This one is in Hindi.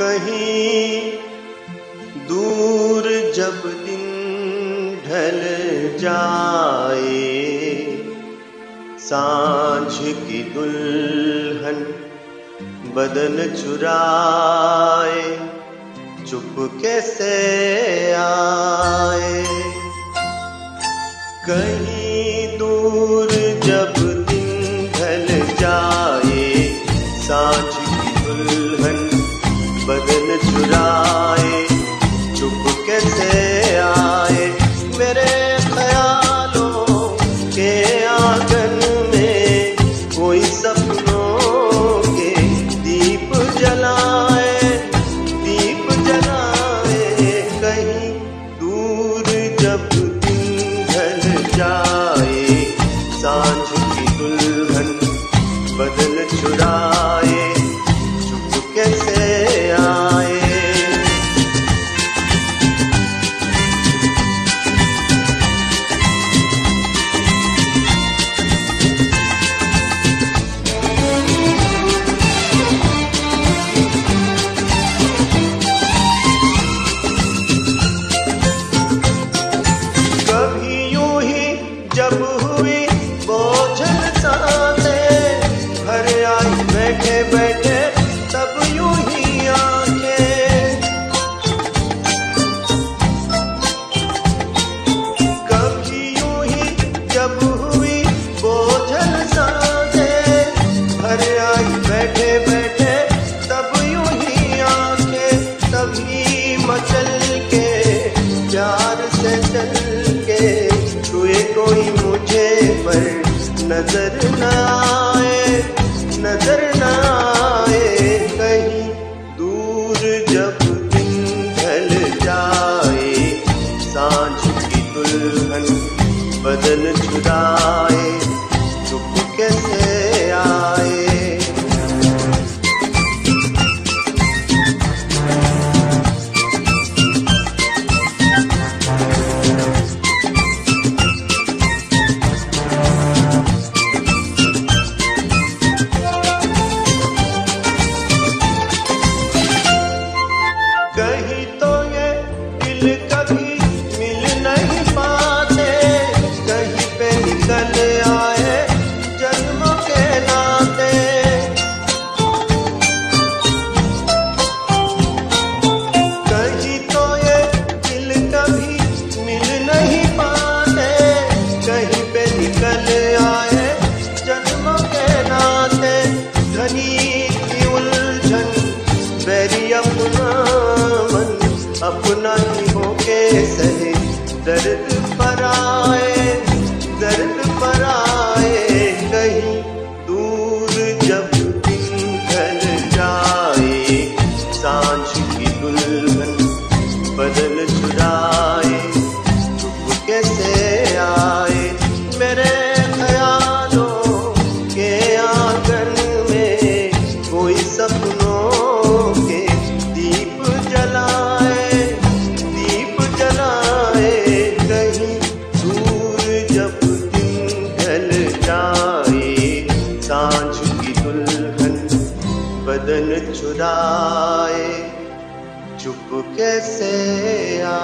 कहीं दूर जब दिन ढल जाए, साँझ की दुल्हन बदन चुराए, चुप कैसे आए? कहीं दूर जब बदल चुराए जब हुई बोझल साँसें भर आई बैठे बैठे, तब यूँ ही आके तभी मचल के, प्यार से चल के छुए कोई मुझे पर नज़र न आए, नज़र न बदन चुराए चुप कैसे आए। अपना ही होके सहे। दर्द पर आए, दर्द पर आए। कहीं दूर जब दिन ढल जाए, साँझ की दुल्हन बदल चुराए चुराए चुप कैसे आए?